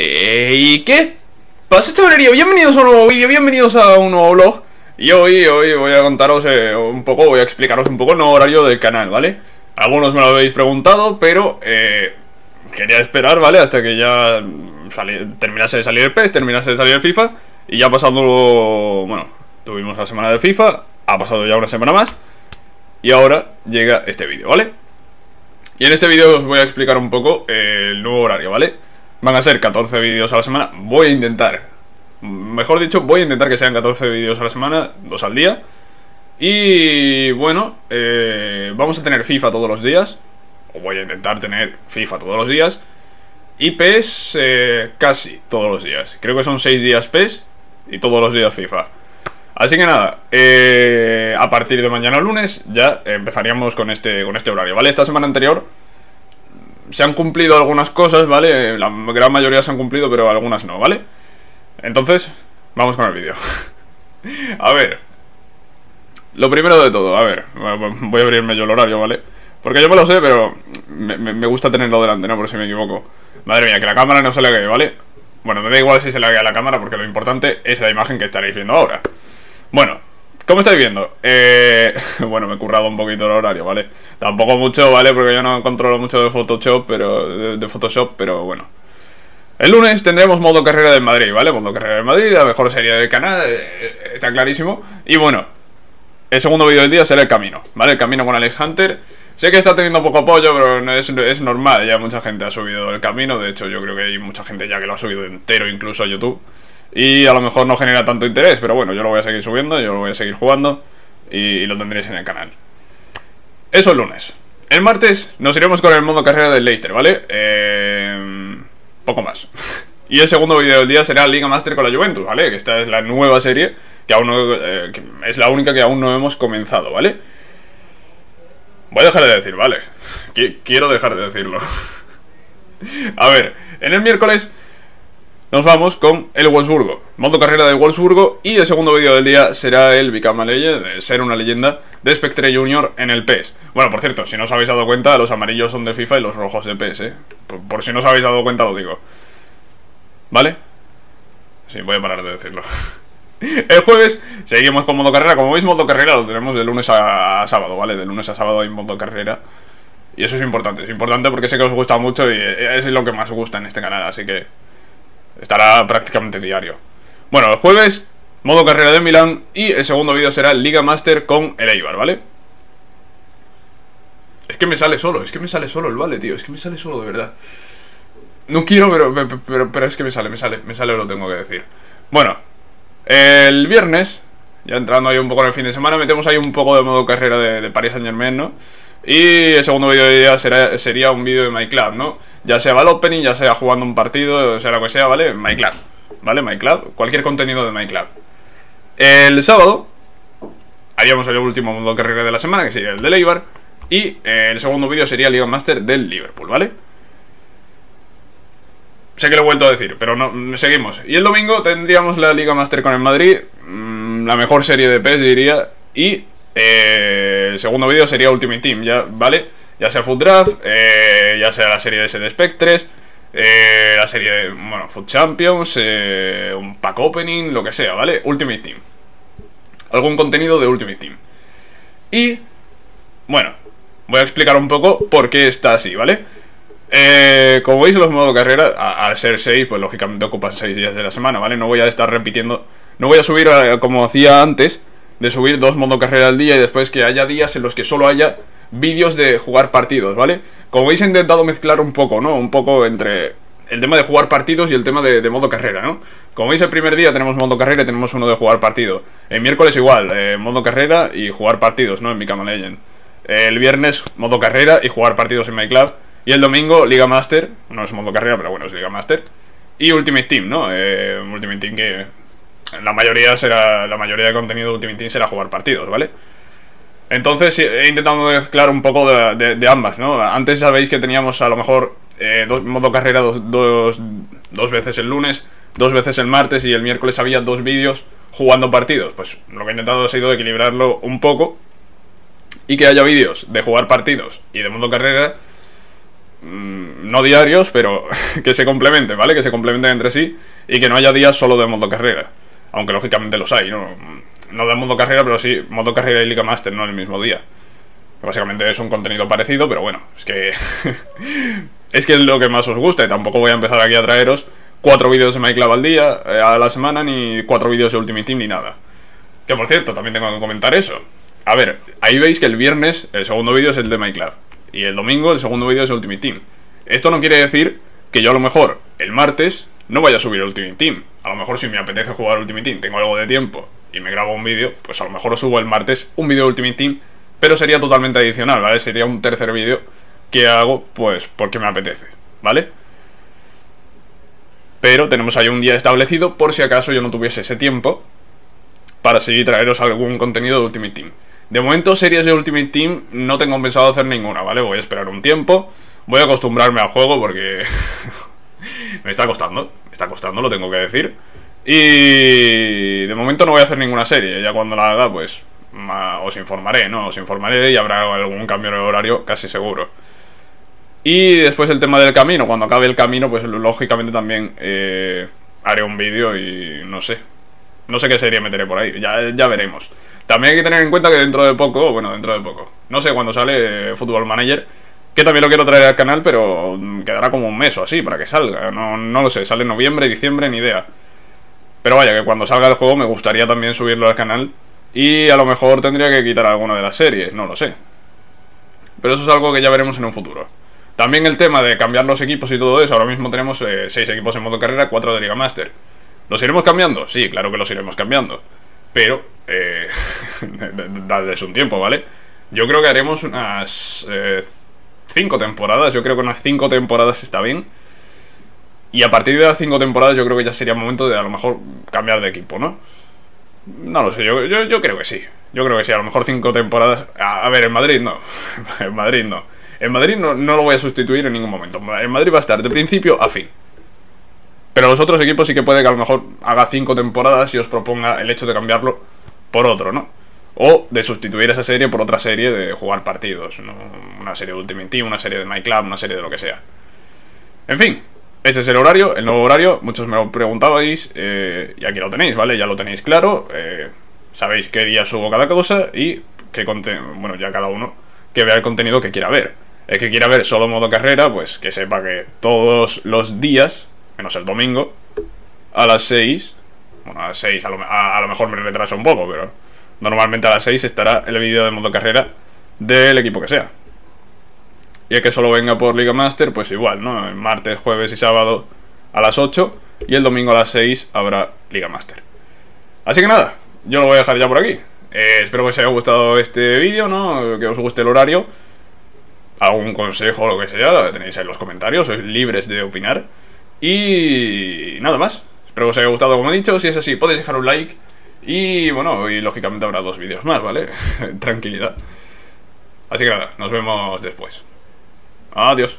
¿Y qué? Pasa chavalería, bienvenidos a un nuevo vídeo, bienvenidos a un nuevo vlog Y hoy, hoy voy a contaros eh, un poco, voy a explicaros un poco el nuevo horario del canal, ¿vale? Algunos me lo habéis preguntado, pero eh, quería esperar, ¿vale? Hasta que ya terminase de salir el PES, terminase de salir el FIFA Y ya pasando, bueno, tuvimos la semana de FIFA, ha pasado ya una semana más Y ahora llega este vídeo, ¿vale? Y en este vídeo os voy a explicar un poco el nuevo horario, ¿vale? Van a ser 14 vídeos a la semana. Voy a intentar, mejor dicho, voy a intentar que sean 14 vídeos a la semana, dos al día. Y bueno, eh, vamos a tener FIFA todos los días. O voy a intentar tener FIFA todos los días. Y PES eh, casi todos los días. Creo que son 6 días PES y todos los días FIFA. Así que nada, eh, a partir de mañana lunes ya empezaríamos con este, con este horario, ¿vale? Esta semana anterior se han cumplido algunas cosas, ¿vale? La gran mayoría se han cumplido, pero algunas no, ¿vale? Entonces, vamos con el vídeo. a ver. Lo primero de todo, a ver, voy a abrirme yo el horario, ¿vale? Porque yo me lo sé, pero me, gusta tenerlo delante, ¿no? Por si me equivoco. Madre mía, que la cámara no se le ¿vale? Bueno, me da igual si se le a la cámara, porque lo importante es la imagen que estaréis viendo ahora. Bueno, ¿Cómo estáis viendo? Eh, bueno, me he currado un poquito el horario, ¿vale? Tampoco mucho, ¿vale? Porque yo no controlo mucho de Photoshop, pero de, Photoshop, pero bueno. El lunes tendremos modo carrera de Madrid, ¿vale? Modo carrera de Madrid, la mejor serie del canal, eh, eh, está clarísimo. Y bueno, el segundo vídeo del día será el camino, ¿vale? El camino con Alex Hunter. Sé que está teniendo poco apoyo, pero es, es normal, ya mucha gente ha subido el camino. De hecho, yo creo que hay mucha gente ya que lo ha subido entero, incluso a YouTube. Y a lo mejor no genera tanto interés, pero bueno, yo lo voy a seguir subiendo, yo lo voy a seguir jugando y, lo tendréis en el canal. Eso el lunes. El martes nos iremos con el modo carrera del Leicester, ¿vale? Eh, poco más. y el segundo vídeo del día será Liga Master con la Juventus, ¿vale? Que esta es la nueva serie que aún no, eh, es la única que aún no hemos comenzado, ¿vale? Voy a dejar de decir, ¿vale? Quiero dejar de decirlo. a ver, en el miércoles nos vamos con el Wolfsburgo, modo carrera de Wolfsburgo y el segundo vídeo del día será el Become a de ser una leyenda de Spectre Junior en el PES. Bueno, por cierto, si no os habéis dado cuenta, los amarillos son de FIFA y los rojos de PES, ¿eh? Por, si no os habéis dado cuenta lo digo. ¿Vale? Sí, voy a parar de decirlo. el jueves seguimos con modo carrera, como veis modo carrera lo tenemos de lunes a, sábado, ¿vale? De lunes a sábado hay modo carrera. Y eso es importante, es importante porque sé que os gusta mucho y es lo que más os gusta en este canal, así que Estará prácticamente diario. Bueno, el jueves, modo carrera de Milán y el segundo vídeo será Liga Master con el Eibar, ¿vale? Es que me sale solo, es que me sale solo el vale, tío, es que me sale solo de verdad. No quiero, pero, pero, es que me sale, me sale, me sale, lo tengo que decir. Bueno, el viernes, ya entrando ahí un poco en el fin de semana, metemos ahí un poco de modo carrera de, de Paris Saint Germain, ¿no? Y el segundo vídeo de día será, sería un vídeo de MyClub, ¿no? Ya sea el opening, ya sea jugando un partido, sea lo que sea, ¿vale? MyClub, ¿vale? MyClub, cualquier contenido de MyClub. El sábado haríamos el último modo carrera de la semana, que sería el de Leibar. Y el segundo vídeo sería Liga Master del Liverpool, ¿vale? Sé que lo he vuelto a decir, pero no, seguimos. Y el domingo tendríamos la Liga Master con el Madrid, mm, la mejor serie de PES diría, y eh, el segundo vídeo sería Ultimate Team, ya, ¿vale? Ya sea Food Draft, eh, ya sea la serie de de Spectres, eh, la serie de, bueno, Food Champions, un pack opening, lo que sea, ¿vale? Ultimate Team. Algún contenido de Ultimate Team. Y, bueno, voy a explicar un poco por qué está así, ¿vale? como veis, los modo carrera, al ser 6, pues lógicamente ocupan 6 días de la semana, ¿vale? No voy a estar repitiendo, no voy a subir como hacía antes, de subir dos modo carrera al día y después que haya días en los que solo haya vídeos de jugar partidos, ¿vale? Como veis he intentado mezclar un poco, ¿no? Un poco entre el tema de jugar partidos y el tema de, modo carrera, ¿no? Como veis el primer día tenemos modo carrera y tenemos uno de jugar partido. El miércoles igual, eh, modo carrera y jugar partidos, ¿no? En mi Cama Legend. El viernes modo carrera y jugar partidos en My Club. Y el domingo Liga Master, no es modo carrera, pero bueno, es Liga Master. Y Ultimate Team, ¿no? Eh, Ultimate Team que la mayoría será la mayoría de contenido de Ultimate Team será jugar partidos, ¿vale? Entonces he intentado mezclar un poco de, ambas, ¿no? Antes sabéis que teníamos a lo mejor eh, modo carrera dos, dos, veces el lunes, dos veces el martes y el miércoles había dos vídeos jugando partidos. Pues lo que he intentado ha sido equilibrarlo un poco y que haya vídeos de jugar partidos y de modo carrera mm, no diarios, pero que se complementen, ¿vale? Que se complementen entre sí y que no haya días solo de modo carrera. Aunque lógicamente los hay, ¿no? No de modo carrera, pero sí modo carrera y Liga Master, no en el mismo día. Básicamente es un contenido parecido, pero bueno, es que... es que es lo que más os gusta y tampoco voy a empezar aquí a traeros cuatro vídeos de MyClub al día, eh, a la semana, ni cuatro vídeos de Ultimate Team, ni nada. Que por cierto, también tengo que comentar eso. A ver, ahí veis que el viernes el segundo vídeo es el de MyClub y el domingo el segundo vídeo es Ultimate Team. Esto no quiere decir que yo a lo mejor el martes no vaya a subir Ultimate Team. A lo mejor si me apetece jugar Ultimate Team, tengo algo de tiempo y me grabo un vídeo, pues a lo mejor os subo el martes un vídeo de Ultimate Team pero sería totalmente adicional, ¿vale? Sería un tercer vídeo que hago, pues, porque me apetece, ¿vale? Pero tenemos ahí un día establecido por si acaso yo no tuviese ese tiempo para seguir traeros algún contenido de Ultimate Team. De momento, series de Ultimate Team no tengo pensado hacer ninguna, ¿vale? Voy a esperar un tiempo, voy a acostumbrarme al juego porque me está costando, me está costando, lo tengo que decir. Y de momento no voy a hacer ninguna serie, ya cuando la haga, pues os informaré, ¿no? Os informaré y habrá algún cambio de horario casi seguro. Y después el tema del camino, cuando acabe el camino, pues lógicamente también eh, haré un vídeo y no sé. No sé qué serie meteré por ahí, ya, ya veremos. También hay que tener en cuenta que dentro de poco, bueno, dentro de poco, no sé cuándo sale Football Manager, que también lo quiero traer al canal, pero quedará como un mes o así para que salga. No, no lo sé, sale noviembre, diciembre, ni idea. Pero vaya, que cuando salga el juego me gustaría también subirlo al canal y a lo mejor tendría que quitar alguna de las series, no lo sé. Pero eso es algo que ya veremos en un futuro. También el tema de cambiar los equipos y todo eso. Ahora mismo tenemos 6 eh, equipos en modo carrera, 4 de Liga Master. ¿Los iremos cambiando? Sí, claro que los iremos cambiando. Pero, eh, dadles un tiempo, ¿vale? Yo creo que haremos unas 5 eh, temporadas. Yo creo que unas 5 temporadas está bien. Y a partir de las 5 temporadas yo creo que ya sería momento de a lo mejor cambiar de equipo, ¿no? No lo sé, yo, yo, creo que sí. Yo creo que sí, a lo mejor cinco temporadas. A, ver, en Madrid no. en Madrid no. En Madrid no, no lo voy a sustituir en ningún momento. En Madrid va a estar de principio a fin. Pero los otros equipos sí que puede que a lo mejor haga cinco temporadas y os proponga el hecho de cambiarlo por otro, ¿no? O de sustituir esa serie por otra serie de jugar partidos. Una serie de Ultimate Team, una serie de My Club, una serie de lo que sea. En fin, ese es el horario, el nuevo horario. Muchos me lo preguntabais eh, y aquí lo tenéis, ¿vale? Ya lo tenéis claro. Eh, sabéis qué día subo cada cosa y qué bueno, ya cada uno que vea el contenido que quiera ver. El que quiera ver solo modo carrera, pues que sepa que todos los días, menos el domingo, a las 6, bueno, a las 6 a lo, a lo mejor me retraso un poco, pero normalmente a las 6 estará el vídeo de modo carrera del equipo que sea. Y que solo venga por Liga Master, pues igual, ¿no? El martes, jueves y sábado a las 8 y el domingo a las 6 habrá Liga Master. Así que nada, yo lo voy a dejar ya por aquí. Eh, espero que os haya gustado este vídeo, ¿no? Que os guste el horario. Algún consejo o lo que sea, lo tenéis en los comentarios, sois libres de opinar. Y nada más. Espero que os haya gustado, como he dicho. Si es así, podéis dejar un like. Y bueno, y lógicamente habrá dos vídeos más, ¿vale? Tranquilidad. Así que nada, nos vemos después. Adiós.